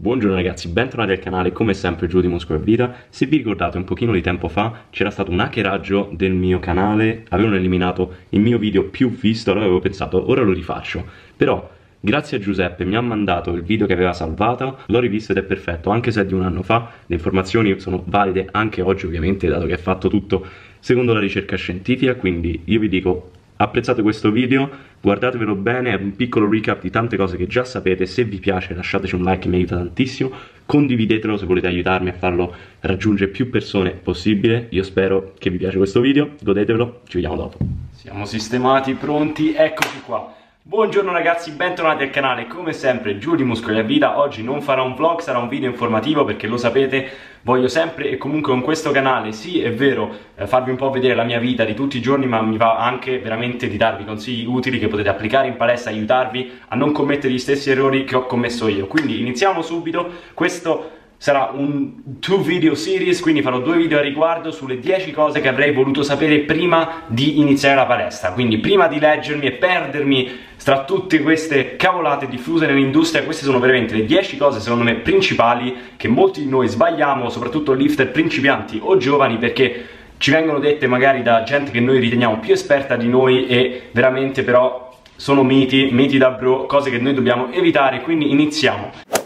Buongiorno ragazzi, bentornati al canale, come sempre Giù di Muscolo e Vita. Se vi ricordate un pochino di tempo fa c'era stato un hackeraggio del mio canale Avevano eliminato il mio video più visto, allora avevo pensato ora lo rifaccio. Però grazie a Giuseppe mi ha mandato il video che aveva salvato L'ho rivisto ed è perfetto, anche se è di un anno fa. Le informazioni sono valide anche oggi ovviamente dato che è fatto tutto secondo la ricerca scientifica Quindi io vi dico apprezzate questo video, guardatevelo bene, è un piccolo recap di tante cose che già sapete, se vi piace lasciateci un like, mi aiuta tantissimo, condividetelo se volete aiutarmi a farlo raggiungere più persone possibile, io spero che vi piace questo video, godetevelo, ci vediamo dopo. Siamo sistemati, pronti, eccoci qua. Buongiorno ragazzi, bentornati al canale, come sempre giù di Muscoli a Vita, oggi non farò un vlog, sarà un video informativo perché lo sapete, voglio sempre e comunque con questo canale, sì è vero, eh, farvi un po' vedere la mia vita di tutti i giorni ma mi va anche veramente di darvi consigli utili che potete applicare in palestra, aiutarvi a non commettere gli stessi errori che ho commesso io, quindi iniziamo subito, questo sarà un two video series, quindi farò due video a riguardo sulle 10 cose che avrei voluto sapere prima di iniziare la palestra. Quindi prima di leggermi e perdermi tra tutte queste cavolate diffuse nell'industria, queste sono veramente le 10 cose secondo me principali che molti di noi sbagliamo, soprattutto lifter principianti o giovani perché ci vengono dette magari da gente che noi riteniamo più esperta di noi e veramente però sono miti, miti da bro, cose che noi dobbiamo evitare, quindi iniziamo.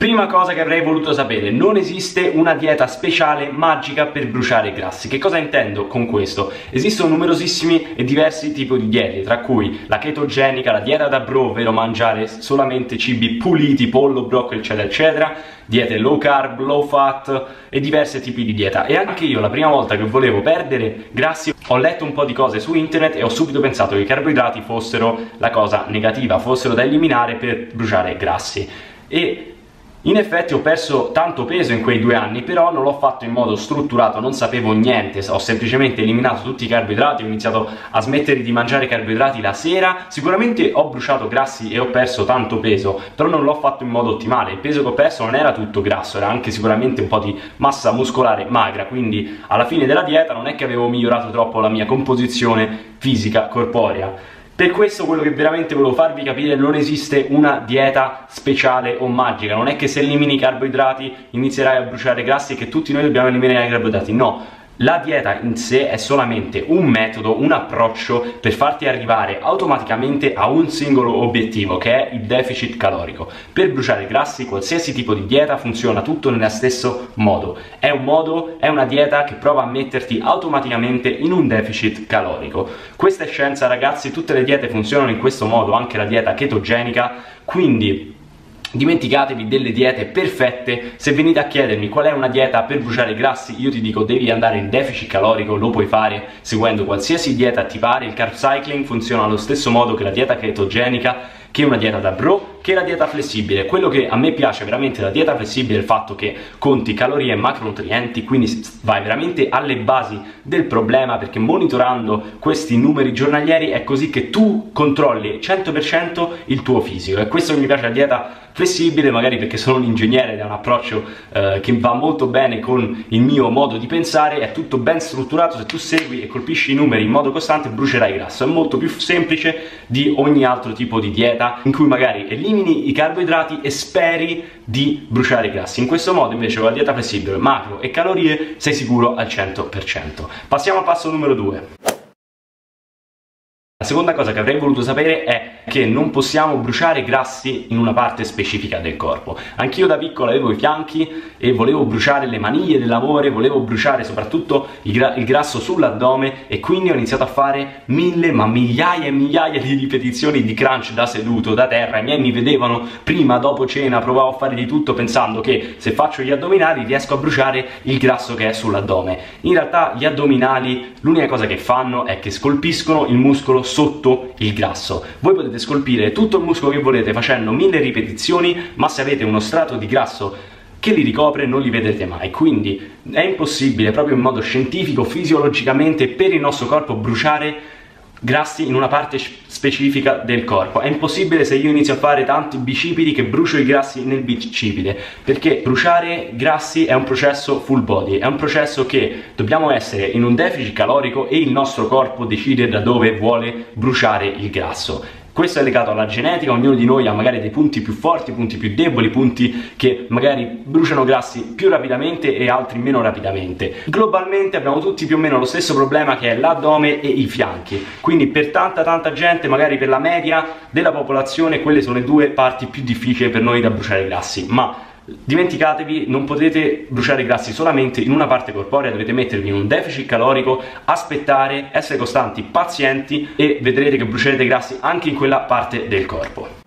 Prima cosa che avrei voluto sapere, non esiste una dieta speciale magica per bruciare i grassi. Che cosa intendo con questo? Esistono numerosissimi e diversi tipi di diete, tra cui la chetogenica, la dieta da bro, ovvero mangiare solamente cibi puliti, pollo, broccoli, eccetera, eccetera, diete low carb, low fat e diversi tipi di dieta. E anche io la prima volta che volevo perdere grassi ho letto un po' di cose su internet e ho subito pensato che i carboidrati fossero la cosa negativa, fossero da eliminare per bruciare grassi. E in effetti ho perso tanto peso in quei due anni, però non l'ho fatto in modo strutturato, non sapevo niente, ho semplicemente eliminato tutti i carboidrati, ho iniziato a smettere di mangiare carboidrati la sera, sicuramente ho bruciato grassi e ho perso tanto peso, però non l'ho fatto in modo ottimale, il peso che ho perso non era tutto grasso, era anche sicuramente un po' di massa muscolare magra, quindi alla fine della dieta non è che avevo migliorato troppo la mia composizione fisica corporea. Per questo quello che veramente volevo farvi capire non esiste una dieta speciale o magica, non è che se elimini i carboidrati inizierai a bruciare grassi e che tutti noi dobbiamo eliminare i carboidrati, no, la dieta in sé è solamente un metodo, un approccio per farti arrivare automaticamente a un singolo obiettivo che è il deficit calorico. Per bruciare grassi qualsiasi tipo di dieta funziona tutto nello stesso modo. È un modo, è una dieta che prova a metterti automaticamente in un deficit calorico. Questa è scienza ragazzi, tutte le diete funzionano in questo modo, anche la dieta chetogenica, quindi Dimenticatevi delle diete perfette, se venite a chiedermi qual è una dieta per bruciare grassi, io ti dico devi andare in deficit calorico, lo puoi fare seguendo qualsiasi dieta ti pare, il carb cycling funziona allo stesso modo che la dieta chetogenica che una dieta da bro, che la dieta flessibile. Quello che a me piace veramente della dieta flessibile è il fatto che conti calorie e macronutrienti, quindi vai veramente alle basi del problema perché monitorando questi numeri giornalieri è così che tu controlli 100% il tuo fisico. E questo che mi piace della dieta flessibile, magari perché sono un ingegnere ed è un approccio eh, che va molto bene con il mio modo di pensare, è tutto ben strutturato, se tu segui e colpisci i numeri in modo costante brucerai grasso, è molto più semplice di ogni altro tipo di dieta in cui magari elimini i carboidrati e speri di bruciare i grassi. In questo modo invece con la dieta flessibile, macro e calorie sei sicuro al 100%. Passiamo al passo numero 2. La seconda cosa che avrei voluto sapere è che non possiamo bruciare grassi in una parte specifica del corpo. Anch'io da piccolo avevo i fianchi e volevo bruciare le maniglie dell'amore, volevo bruciare soprattutto il, gra il grasso sull'addome e quindi ho iniziato a fare mille ma migliaia e migliaia di ripetizioni di crunch da seduto, da terra. I miei mi vedevano prima, dopo cena, provavo a fare di tutto pensando che se faccio gli addominali riesco a bruciare il grasso che è sull'addome. In realtà gli addominali l'unica cosa che fanno è che scolpiscono il muscolo sotto il grasso. Voi potete scolpire tutto il muscolo che volete facendo mille ripetizioni, ma se avete uno strato di grasso che li ricopre non li vedrete mai, quindi è impossibile proprio in modo scientifico, fisiologicamente per il nostro corpo bruciare grassi in una parte specifica del corpo. È impossibile se io inizio a fare tanti bicipiti che brucio i grassi nel bicipite, perché bruciare grassi è un processo full body, è un processo che dobbiamo essere in un deficit calorico e il nostro corpo decide da dove vuole bruciare il grasso. Questo è legato alla genetica, ognuno di noi ha magari dei punti più forti, punti più deboli, punti che magari bruciano grassi più rapidamente e altri meno rapidamente. Globalmente abbiamo tutti più o meno lo stesso problema che è l'addome e i fianchi, quindi per tanta tanta gente, magari per la media della popolazione, quelle sono le due parti più difficili per noi da bruciare grassi, ma Dimenticatevi, non potete bruciare i grassi solamente in una parte corporea, dovete mettervi in un deficit calorico, aspettare, essere costanti, pazienti e vedrete che brucerete i grassi anche in quella parte del corpo.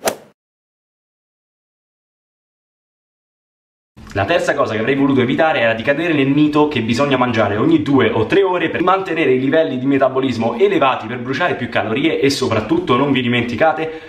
La terza cosa che avrei voluto evitare era di cadere nel mito che bisogna mangiare ogni due o tre ore per mantenere i livelli di metabolismo elevati per bruciare più calorie e soprattutto non vi dimenticate,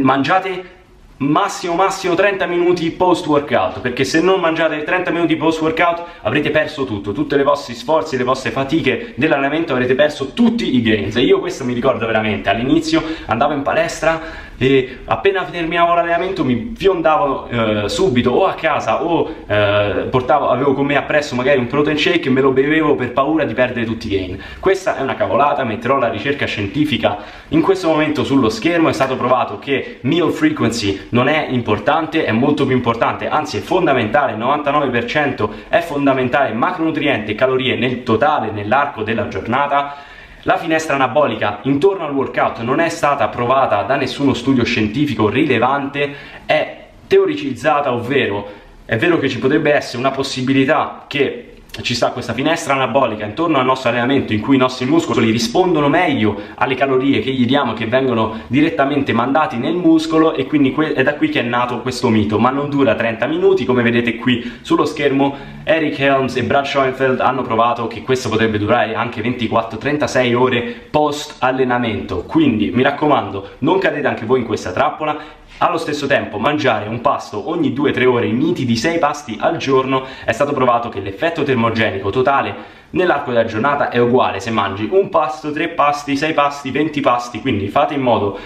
mangiate massimo massimo 30 minuti post workout perché se non mangiate 30 minuti post workout avrete perso tutto. Tutti i vostri sforzi le vostre fatiche dell'allenamento avrete perso tutti i gains. E io questo mi ricordo veramente. All'inizio andavo in palestra e appena terminavo l'allenamento mi fiondavo eh, subito o a casa o eh, portavo, avevo con me appresso magari un protein shake e me lo bevevo per paura di perdere tutti i gain. Questa è una cavolata, metterò la ricerca scientifica in questo momento sullo schermo, è stato provato che meal frequency non è importante, è molto più importante, anzi è fondamentale, il 99% è fondamentale macronutrienti e calorie nel totale nell'arco della giornata la finestra anabolica intorno al workout non è stata provata da nessuno studio scientifico rilevante, è teoricizzata, ovvero è vero che ci potrebbe essere una possibilità che ci sta questa finestra anabolica intorno al nostro allenamento in cui i nostri muscoli rispondono meglio alle calorie che gli diamo che vengono direttamente mandati nel muscolo e quindi è da qui che è nato questo mito. Ma non dura 30 minuti come vedete qui sullo schermo. Eric Helms e Brad Schoenfeld hanno provato che questo potrebbe durare anche 24-36 ore post allenamento quindi mi raccomando non cadete anche voi in questa trappola allo stesso tempo mangiare un pasto ogni 2-3 ore miti di 6 pasti al giorno è stato provato che l'effetto termogenico totale nell'arco della giornata è uguale se mangi un pasto, 3 pasti, 6 pasti, 20 pasti, quindi fate in modo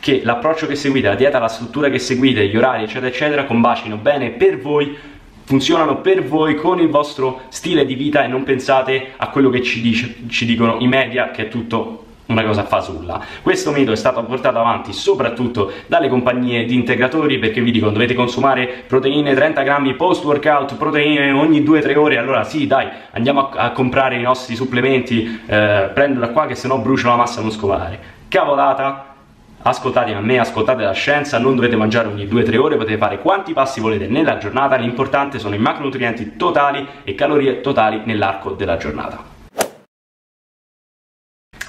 che l'approccio che seguite, la dieta, la struttura che seguite, gli orari eccetera eccetera combacino bene per voi funzionano per voi con il vostro stile di vita e non pensate a quello che ci, dice, ci dicono i media che è tutto una cosa fasulla. Questo metodo è stato portato avanti soprattutto dalle compagnie di integratori perché vi dicono dovete consumare proteine 30 grammi post workout, proteine ogni 2-3 ore, allora sì dai andiamo a, a comprare i nostri supplementi, eh, prendere da qua che sennò brucio la massa muscolare. Cavolata, ascoltate a me, ascoltate la scienza, non dovete mangiare ogni 2-3 ore, potete fare quanti passi volete nella giornata, l'importante sono i macronutrienti totali e calorie totali nell'arco della giornata.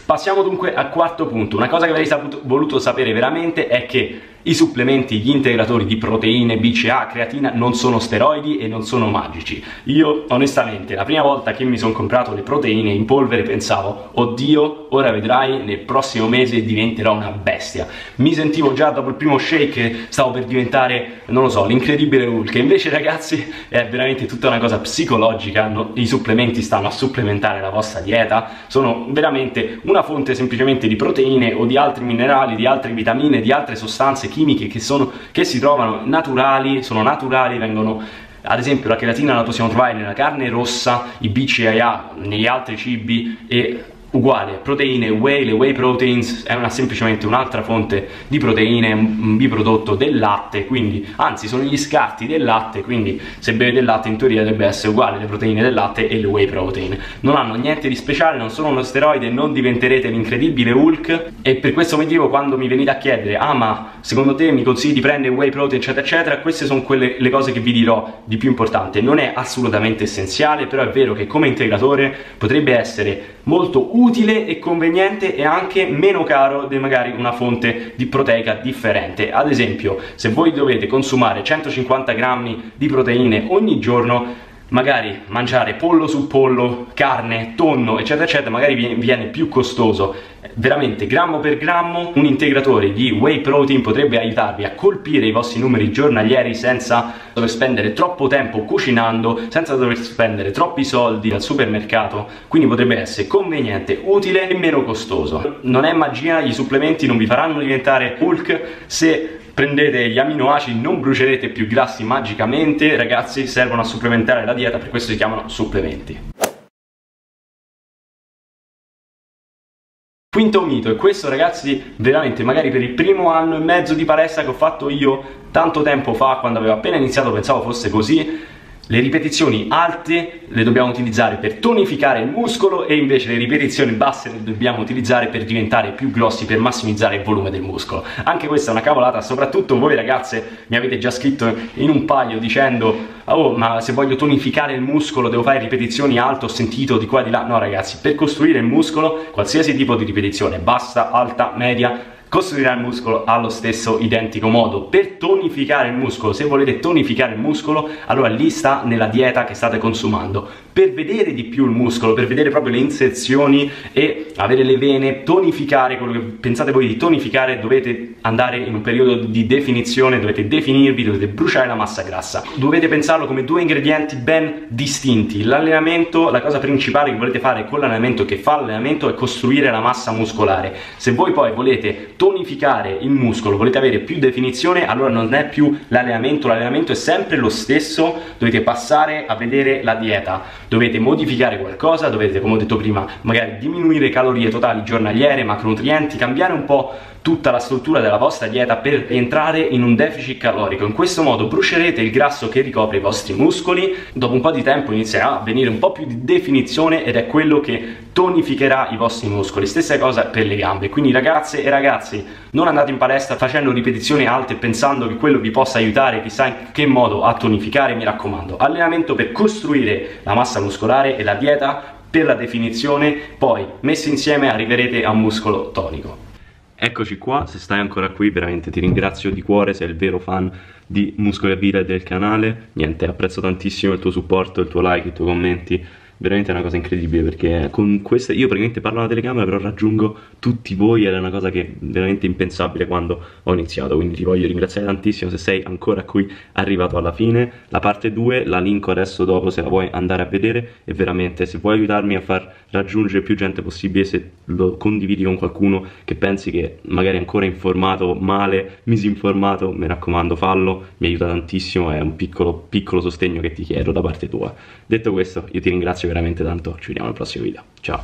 Passiamo dunque al quarto punto, una cosa che avrei saputo, voluto sapere veramente è che i supplementi, gli integratori di proteine, BCA, creatina non sono steroidi e non sono magici. Io onestamente la prima volta che mi sono comprato le proteine in polvere pensavo oddio ora vedrai nel prossimo mese diventerò una bestia. Mi sentivo già dopo il primo shake stavo per diventare non lo so l'incredibile Hulk invece ragazzi è veramente tutta una cosa psicologica no? i supplementi stanno a supplementare la vostra dieta sono veramente una fonte semplicemente di proteine o di altri minerali, di altre vitamine, di altre sostanze chimiche che, sono, che si trovano naturali, sono naturali, vengono ad esempio la cheratina la possiamo trovare nella carne rossa, i BCAA negli altri cibi e uguale, proteine, whey, le whey proteins è una, semplicemente un'altra fonte di proteine, un biprodotto del latte, quindi anzi sono gli scarti del latte, quindi se bevete il latte in teoria dovrebbe essere uguale le proteine del latte e le whey protein. Non hanno niente di speciale, non sono uno steroide, non diventerete l'incredibile Hulk e per questo motivo quando mi venite a chiedere ah ma secondo te mi consigli di prendere whey protein eccetera eccetera, queste sono quelle le cose che vi dirò di più importante. Non è assolutamente essenziale, però è vero che come integratore potrebbe essere molto utile e conveniente e anche meno caro di magari una fonte di proteica differente. Ad esempio, se voi dovete consumare 150 grammi di proteine ogni giorno, magari mangiare pollo su pollo, carne, tonno, eccetera, eccetera, magari viene più costoso. Veramente, grammo per grammo, un integratore di whey protein potrebbe aiutarvi a colpire i vostri numeri giornalieri senza dover spendere troppo tempo cucinando, senza dover spendere troppi soldi al supermercato, quindi potrebbe essere conveniente, utile e meno costoso. Non è magia, i supplementi non vi faranno diventare Hulk se prendete gli aminoacidi non brucerete più grassi magicamente. Ragazzi servono a supplementare la dieta per questo si chiamano supplementi. Quinto mito, e questo ragazzi veramente magari per il primo anno e mezzo di palestra che ho fatto io tanto tempo fa, quando avevo appena iniziato pensavo fosse così, le ripetizioni alte le dobbiamo utilizzare per tonificare il muscolo e invece le ripetizioni basse le dobbiamo utilizzare per diventare più grossi, per massimizzare il volume del muscolo. Anche questa è una cavolata, soprattutto voi ragazze mi avete già scritto in un paio dicendo oh ma se voglio tonificare il muscolo devo fare ripetizioni alte, ho sentito di qua e di là. No ragazzi, per costruire il muscolo qualsiasi tipo di ripetizione, bassa, alta, media, costruirà il muscolo allo stesso identico modo. Per tonificare il muscolo, se volete tonificare il muscolo, allora lì sta nella dieta che state consumando. Per vedere di più il muscolo, per vedere proprio le inserzioni e avere le vene, tonificare quello che pensate voi di tonificare, dovete andare in un periodo di definizione, dovete definirvi, dovete bruciare la massa grassa. Dovete pensarlo come due ingredienti ben distinti. L'allenamento, la cosa principale che volete fare con l'allenamento che fa l'allenamento è costruire la massa muscolare. Se voi poi volete tonificare il muscolo, volete avere più definizione, allora non è più l'allenamento, l'allenamento è sempre lo stesso, dovete passare a vedere la dieta, dovete modificare qualcosa, dovete, come ho detto prima, magari diminuire calorie totali giornaliere, macronutrienti, cambiare un po' tutta la struttura della vostra dieta per entrare in un deficit calorico. In questo modo brucerete il grasso che ricopre i vostri muscoli, dopo un po' di tempo inizierà a venire un po' più di definizione ed è quello che tonificherà i vostri muscoli. Stessa cosa per le gambe. Quindi ragazze e ragazzi, non andate in palestra facendo ripetizioni alte pensando che quello vi possa aiutare chissà in che modo a tonificare, mi raccomando. Allenamento per costruire la massa muscolare e la dieta per la definizione, poi messi insieme arriverete a un muscolo tonico. Eccoci qua, se stai ancora qui veramente ti ringrazio di cuore, sei il vero fan di Muscoli e del canale. Niente, apprezzo tantissimo il tuo supporto, il tuo like, i tuoi commenti veramente una cosa incredibile perché con queste io praticamente parlo alla telecamera però raggiungo tutti voi ed è una cosa che è veramente impensabile quando ho iniziato. Quindi ti voglio ringraziare tantissimo se sei ancora qui arrivato alla fine. La parte 2 la linko adesso dopo se la vuoi andare a vedere e veramente se vuoi aiutarmi a far raggiungere più gente possibile se lo condividi con qualcuno che pensi che magari è ancora informato male misinformato mi raccomando fallo mi aiuta tantissimo è un piccolo piccolo sostegno che ti chiedo da parte tua. Detto questo io ti ringrazio veramente tanto. Ci vediamo al prossimo video. Ciao.